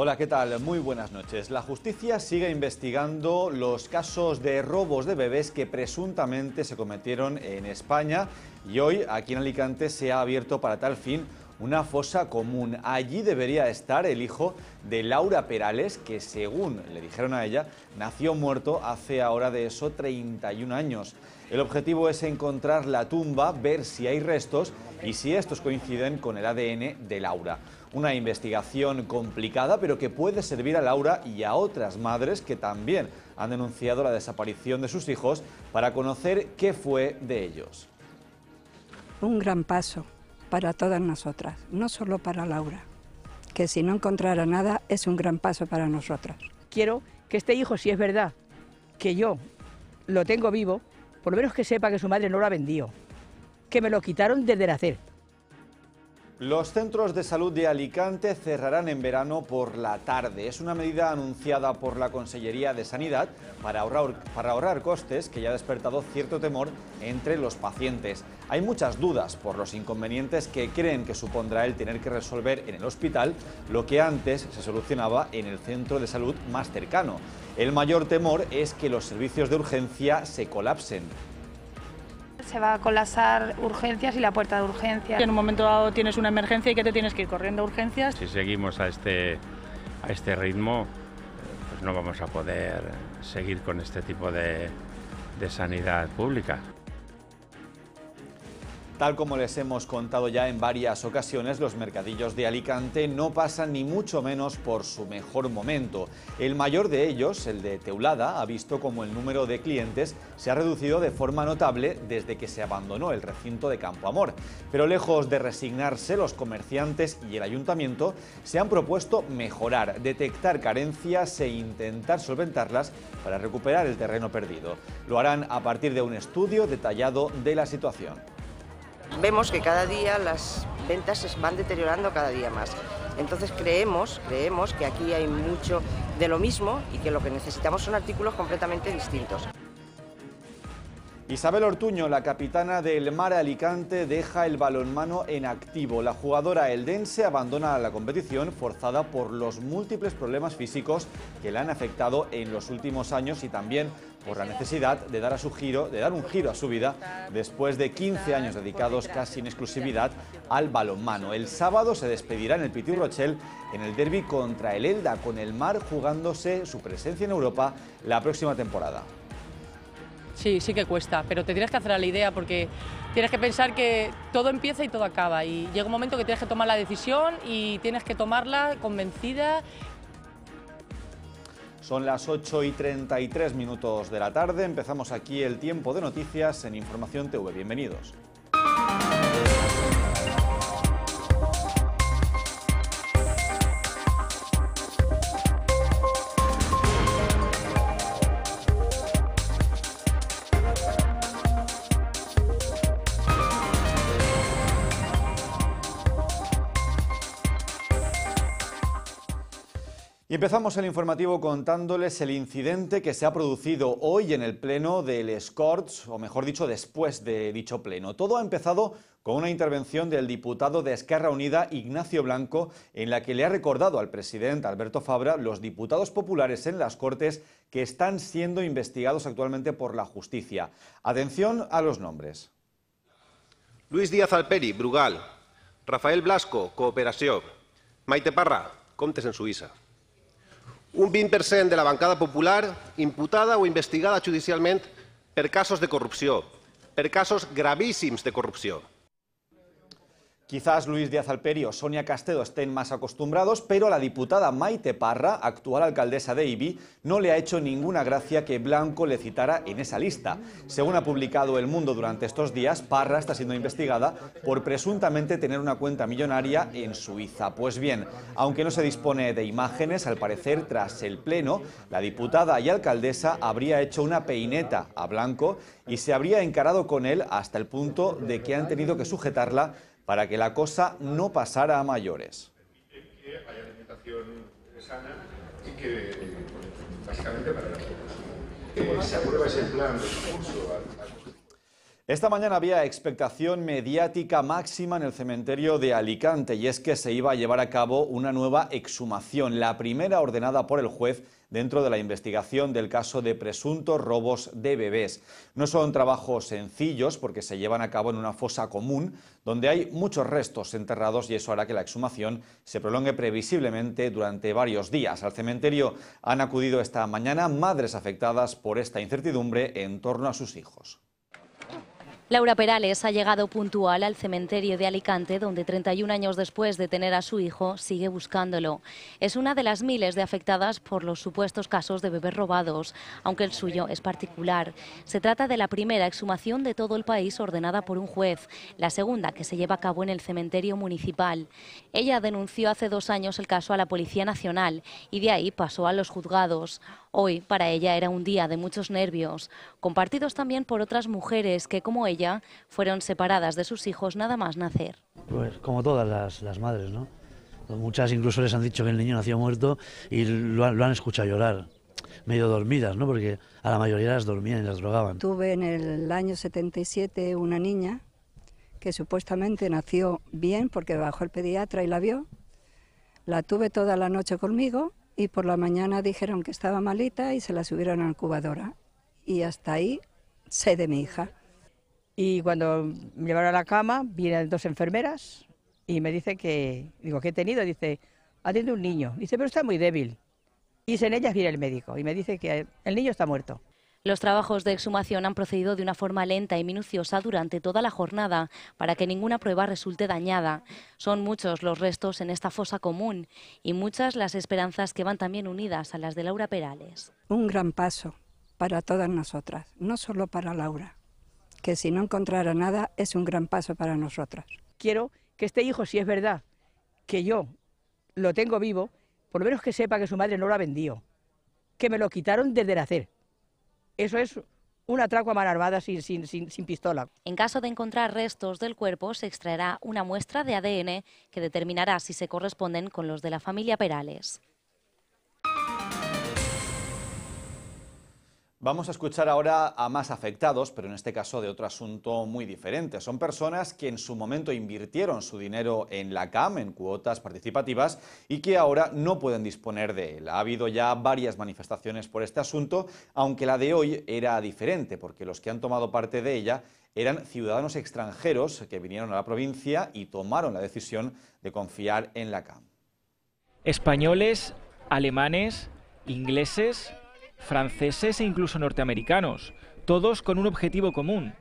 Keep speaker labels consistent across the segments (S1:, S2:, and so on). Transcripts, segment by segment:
S1: Hola, ¿qué tal? Muy buenas noches. La justicia sigue investigando los casos de robos de bebés que presuntamente se cometieron en España y hoy aquí en Alicante se ha abierto para tal fin una fosa común. Allí debería estar el hijo de Laura Perales, que según le dijeron a ella, nació muerto hace ahora de eso 31 años. El objetivo es encontrar la tumba, ver si hay restos y si estos coinciden con el ADN de Laura. Una investigación complicada, pero que puede servir a Laura y a otras madres que también han denunciado la desaparición de sus hijos para conocer qué fue de ellos.
S2: Un gran paso para todas nosotras, no solo para Laura, que si no encontrara nada es un gran paso para nosotras.
S3: Quiero que este hijo, si es verdad que yo lo tengo vivo, por lo menos que sepa que su madre no lo ha vendido, que me lo quitaron desde nacer.
S1: Los centros de salud de Alicante cerrarán en verano por la tarde. Es una medida anunciada por la Consellería de Sanidad para ahorrar, para ahorrar, costes que ya ha despertado cierto temor entre los pacientes. Hay muchas dudas por los inconvenientes que creen que supondrá el tener que resolver en el hospital lo que antes se solucionaba en el centro de salud más cercano. El mayor temor es que los servicios de urgencia se colapsen
S4: se va a colapsar urgencias y la puerta de urgencias.
S5: En un momento dado tienes una emergencia y que te tienes que ir corriendo a urgencias.
S6: Si seguimos a este, a este ritmo, pues no vamos a poder seguir con este tipo de, de sanidad pública.
S1: Tal como les hemos contado ya en varias ocasiones, los mercadillos de Alicante no pasan ni mucho menos por su mejor momento. El mayor de ellos, el de Teulada, ha visto como el número de clientes se ha reducido de forma notable desde que se abandonó el recinto de Campo Amor. Pero lejos de resignarse, los comerciantes y el ayuntamiento se han propuesto mejorar, detectar carencias e intentar solventarlas para recuperar el terreno perdido. Lo harán a partir de un estudio detallado de la situación
S7: vemos que cada día las ventas se van deteriorando cada día más. Entonces creemos, creemos que aquí hay mucho de lo mismo y que lo que necesitamos son artículos completamente distintos.
S1: Isabel Ortuño, la capitana del Mar Alicante, deja el balonmano en activo. La jugadora eldense abandona la competición forzada por los múltiples problemas físicos que le han afectado en los últimos años y también por la necesidad de dar, a su giro, de dar un giro a su vida después de 15 años dedicados casi en exclusividad al balonmano. El sábado se despedirá en el Pitiu Rochelle en el derby contra el Elda, con el Mar jugándose su presencia en Europa la próxima temporada.
S5: Sí, sí que cuesta, pero te tienes que hacer a la idea porque tienes que pensar que todo empieza y todo acaba y llega un momento que tienes que tomar la decisión y tienes que tomarla convencida.
S1: Son las 8 y 33 minutos de la tarde, empezamos aquí el tiempo de noticias en Información TV. Bienvenidos. Empezamos el informativo contándoles el incidente que se ha producido hoy en el pleno del Escorts, o mejor dicho, después de dicho pleno. Todo ha empezado con una intervención del diputado de Esquerra Unida, Ignacio Blanco, en la que le ha recordado al presidente Alberto Fabra los diputados populares en las Cortes que están siendo investigados actualmente por la justicia. Atención a los nombres.
S8: Luis Díaz Alperi, Brugal. Rafael Blasco, Cooperación. Maite Parra, Comptes en Suïssa. Un 20% de la bancada popular imputada o investigada judicialment per casos de corrupció, per casos gravíssims de corrupció.
S1: Quizás Luis Díaz Alperi o Sonia Castedo estén más acostumbrados, pero a la diputada Maite Parra, actual alcaldesa de Ibi, no le ha hecho ninguna gracia que Blanco le citara en esa lista. Según ha publicado El Mundo durante estos días, Parra está siendo investigada por presuntamente tener una cuenta millonaria en Suiza. Pues bien, aunque no se dispone de imágenes, al parecer tras el pleno, la diputada y alcaldesa habría hecho una peineta a Blanco y se habría encarado con él hasta el punto de que han tenido que sujetarla para que la cosa no pasara a mayores.
S9: Que haya alimentación sana y que, básicamente para las
S1: Esta mañana había expectación mediática máxima en el cementerio de Alicante y es que se iba a llevar a cabo una nueva exhumación, la primera ordenada por el juez dentro de la investigación del caso de presuntos robos de bebés. No son trabajos sencillos porque se llevan a cabo en una fosa común donde hay muchos restos enterrados y eso hará que la exhumación se prolongue previsiblemente durante varios días. Al cementerio han acudido esta mañana madres afectadas por esta incertidumbre en torno a sus hijos.
S10: Laura Perales ha llegado puntual al cementerio de Alicante, donde 31 años después de tener a su hijo, sigue buscándolo. Es una de las miles de afectadas por los supuestos casos de bebés robados, aunque el suyo es particular. Se trata de la primera exhumación de todo el país ordenada por un juez, la segunda que se lleva a cabo en el cementerio municipal. Ella denunció hace dos años el caso a la Policía Nacional y de ahí pasó a los juzgados. Hoy para ella era un día de muchos nervios, compartidos también por otras mujeres que, como ella, fueron separadas de sus hijos nada más nacer.
S11: Pues como todas las, madres, ¿no? Muchas incluso les han dicho que el niño nació muerto y lo, han escuchado llorar, medio dormidas, ¿no? Porque a la mayoría las dormían y las drogaban.
S2: Tuve en el año 77 una niña que supuestamente nació bien porque bajó el pediatra y la vio. La tuve toda la noche conmigo y por la mañana dijeron que estaba malita y se la subieron a la incubadora. Y hasta ahí sé de mi hija.
S3: Y cuando me llevaron a la cama, vienen dos enfermeras y me dice que, digo, ¿qué he tenido? Dice, atiende un niño. Dice, pero está muy débil. Y en ellas viene el médico y me dice que el niño está muerto.
S10: Los trabajos de exhumación han procedido de una forma lenta y minuciosa durante toda la jornada para que ninguna prueba resulte dañada. Son muchos los restos en esta fosa común y muchas las esperanzas que van también unidas a las de Laura Perales.
S2: Un gran paso para todas nosotras, no solo para Laura, que si no encontrara nada es un gran paso para nosotras.
S3: Quiero que este hijo, si es verdad que yo lo tengo vivo, por lo menos que sepa que su madre no lo ha vendido, que me lo quitaron desde nacer eso es un atraco a mano armada sin, sin, sin, pistola.
S10: En caso de encontrar restos del cuerpo, se extraerá una muestra de ADN que determinará si se corresponden con los de la familia Perales.
S1: Vamos a escuchar ahora a más afectados, pero en este caso de otro asunto muy diferente. Son personas que en su momento invirtieron su dinero en la CAM, en cuotas participativas, y que ahora no pueden disponer de él. Ha habido ya varias manifestaciones por este asunto, aunque la de hoy era diferente, porque los que han tomado parte de ella eran ciudadanos extranjeros que vinieron a la provincia y tomaron la decisión de confiar en la CAM.
S12: Españoles, alemanes, ingleses franceses e incluso norteamericanos, todos con un objetivo común.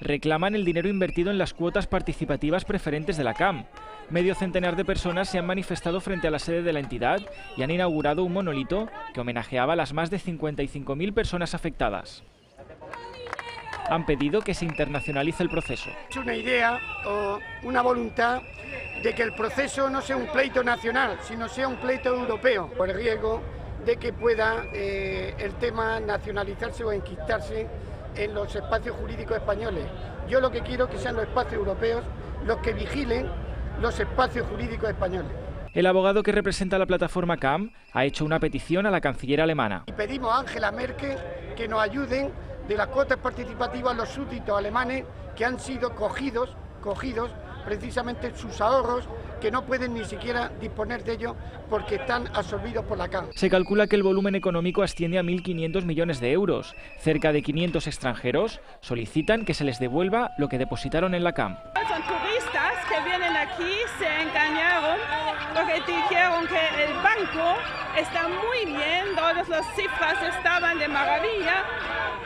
S12: Reclaman el dinero invertido en las cuotas participativas preferentes de la CAM. Medio centenar de personas se han manifestado frente a la sede de la entidad y han inaugurado un monolito que homenajeaba a las más de 55.000 personas afectadas. Han pedido que se internacionalice el proceso.
S13: Es una idea o una voluntad de que el proceso no sea un pleito nacional, sino sea un pleito europeo, por el riesgo de que pueda eh, el tema nacionalizarse o enquistarse en los espacios jurídicos españoles. Yo lo que quiero es que sean los espacios europeos los que vigilen los espacios jurídicos españoles.
S12: El abogado que representa la plataforma CAM ha hecho una petición a la canciller alemana.
S13: Y pedimos a Angela Merkel que nos ayuden de las cuotas participativas a los súbditos alemanes que han sido cogidos, cogidos precisamente sus ahorros que no pueden ni siquiera disponer de ello porque están absorbidos por la CAM.
S12: Se calcula que el volumen económico asciende a 1.500 millones de euros. Cerca de 500 extranjeros solicitan que se les devuelva lo que depositaron en la CAM.
S14: Son turistas que vienen aquí, se engañaron porque dijeron que el banco está muy bien, todas las cifras estaban de maravilla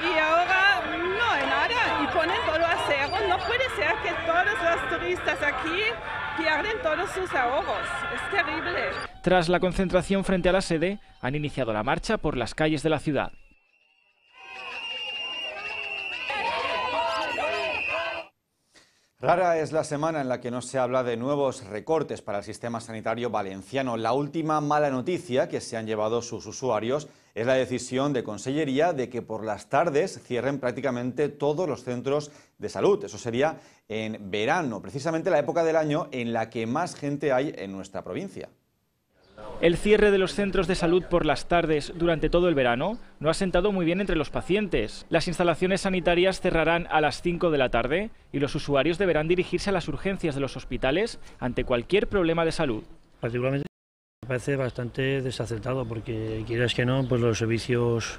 S14: y ahora no hay nada y ponen todo a cero. No puede ser que todos los turistas aquí pierden todos sus ahorros. Es terrible.
S12: Tras la concentración frente a la sede, han iniciado la marcha por las calles de la ciudad.
S1: Rara es la semana en la que no se habla de nuevos recortes para el sistema sanitario valenciano. La última mala noticia que se han llevado sus usuarios es la decisión de Consellería de que por las tardes cierren prácticamente todos los centros de salud. Eso sería en verano, precisamente la época del año en la que más gente hay en nuestra provincia.
S12: El cierre de los centros de salud por las tardes durante todo el verano no ha sentado muy bien entre los pacientes. Las instalaciones sanitarias cerrarán a las 5 de la tarde y los usuarios deberán dirigirse a las urgencias de los hospitales ante cualquier problema de salud.
S15: Particularmente me parece bastante desacertado porque quieras que no, pues los servicios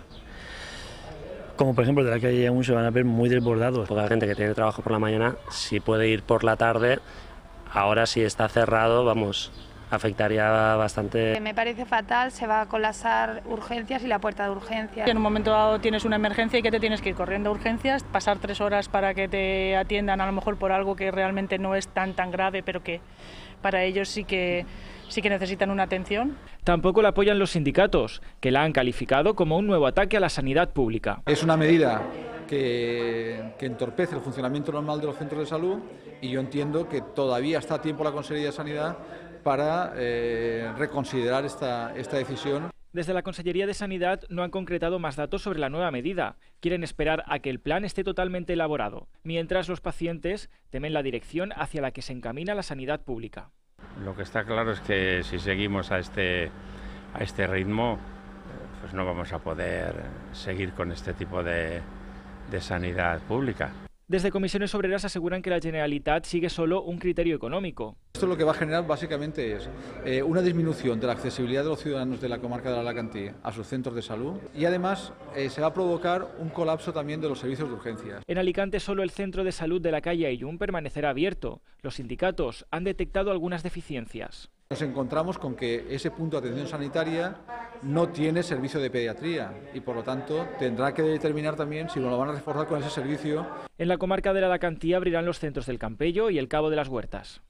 S15: como por ejemplo de la calle aún se van a ver muy desbordados.
S16: Porque la gente que tiene trabajo por la mañana, si puede ir por la tarde, ahora si está cerrado, vamos, afectaría bastante.
S4: Me parece fatal, se va a colapsar urgencias y la puerta de urgencias.
S17: En un momento dado tienes una emergencia y que te tienes que ir corriendo a urgencias, pasar tres horas para que te atiendan a lo mejor por algo que realmente no es tan tan grave, pero que para ellos sí que sí que necesitan una atención.
S12: Tampoco la apoyan los sindicatos, que la han calificado como un nuevo ataque a la sanidad pública.
S18: Es una medida que, que, entorpece el funcionamiento normal de los centros de salud y yo entiendo que todavía está a tiempo la Consejería de Sanidad para eh, reconsiderar esta, esta decisión.
S12: Desde la Consellería de Sanidad no han concretado más datos sobre la nueva medida. Quieren esperar a que el plan esté totalmente elaborado, mientras los pacientes temen la dirección hacia la que se encamina la sanidad pública.
S6: Lo que está claro es que si seguimos a este, a este ritmo, pues no vamos a poder seguir con este tipo de, de sanidad pública.
S12: Desde Comisiones Obreras aseguran que la Generalitat sigue solo un criterio económico.
S18: Esto lo que va a generar básicamente es eh, una disminución de la accesibilidad de los ciudadanos de la comarca de Alacantí a sus centros de salud y además eh, se va a provocar un colapso también de los servicios de urgencias.
S12: En Alicante solo el centro de salud de la calle Ayun permanecerá abierto. Los sindicatos han detectado algunas deficiencias.
S18: Nos encontramos con que ese punto de atención sanitaria no tiene servicio de pediatría y por lo tanto tendrá que determinar también si lo van a reforzar con ese servicio.
S12: En la comarca de la Alacantí abrirán los centros del Campello y el Cabo de las Huertas.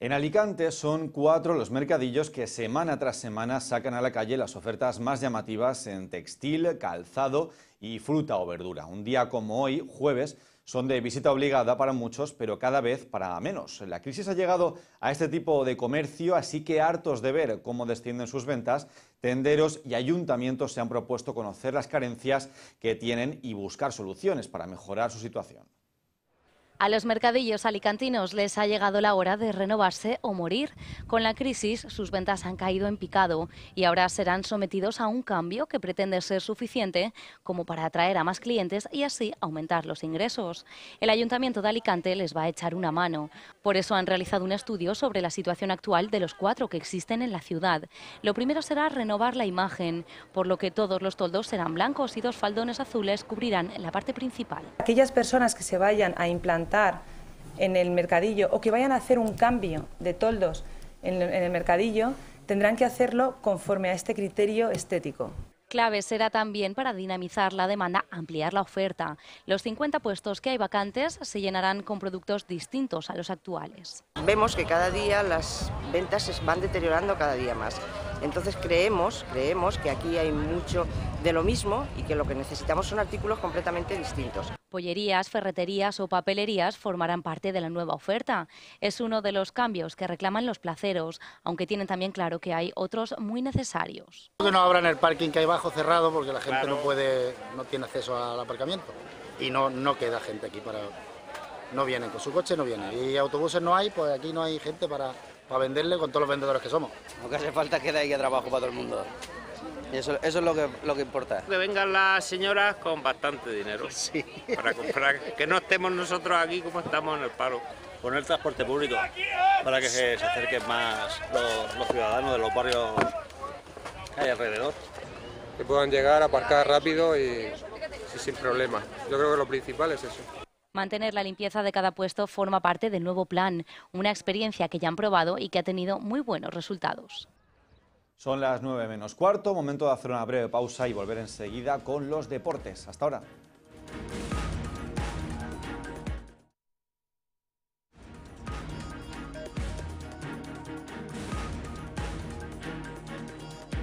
S1: En Alicante son cuatro los mercadillos que semana tras semana sacan a la calle las ofertas más llamativas en textil, calzado y fruta o verdura. Un día como hoy, jueves, son de visita obligada para muchos, pero cada vez para menos. La crisis ha llegado a este tipo de comercio, así que hartos de ver cómo descienden sus ventas, tenderos y ayuntamientos se han propuesto conocer las carencias que tienen y buscar soluciones para mejorar su situación.
S10: A los mercadillos alicantinos les ha llegado la hora de renovarse o morir. Con la crisis, sus ventas han caído en picado y ahora serán sometidos a un cambio que pretende ser suficiente como para atraer a más clientes y así aumentar los ingresos. El Ayuntamiento de Alicante les va a echar una mano. Por eso han realizado un estudio sobre la situación actual de los cuatro que existen en la ciudad. Lo primero será renovar la imagen, por lo que todos los toldos serán blancos y dos faldones azules cubrirán la parte principal.
S19: Aquellas personas que se vayan a implantar en el mercadillo o que vayan a hacer un cambio de toldos en el mercadillo, tendrán que hacerlo conforme a este criterio estético.
S10: Clave será también para dinamizar la demanda, ampliar la oferta. Los 50 puestos que hay vacantes se llenarán con productos distintos a los actuales.
S7: Vemos que cada día las ventas se van deteriorando cada día más. Entonces creemos, creemos que aquí hay mucho de lo mismo y que lo que necesitamos son artículos completamente distintos.
S10: Pollerías, ferreterías o papelerías formarán parte de la nueva oferta. Es uno de los cambios que reclaman los placeros, aunque tienen también claro que hay otros muy necesarios.
S20: Que no abran el parking que hay bajo cerrado porque la gente no puede, no tiene acceso al aparcamiento y no, no queda gente aquí para, no vienen con su coche, no vienen y autobuses no hay, pues aquí no hay gente para, para venderle con todos los vendedores que somos.
S21: Lo que hace falta es que haya trabajo para todo el mundo. Eso, eso, es lo que, lo que importa.
S22: Que vengan las señoras con bastante dinero. Sí. Para, para, que no estemos nosotros aquí como estamos en el paro.
S23: Poner transporte público para que se, se acerquen más los, los, ciudadanos de los barrios que hay alrededor.
S24: Que puedan llegar, aparcar rápido y, y sin problemas. Yo creo que lo principal es eso.
S10: Mantener la limpieza de cada puesto forma parte del nuevo plan, una experiencia que ya han probado y que ha tenido muy buenos resultados.
S1: Son las 9 menos cuarto, momento de hacer una breve pausa y volver enseguida con los deportes. Hasta ahora.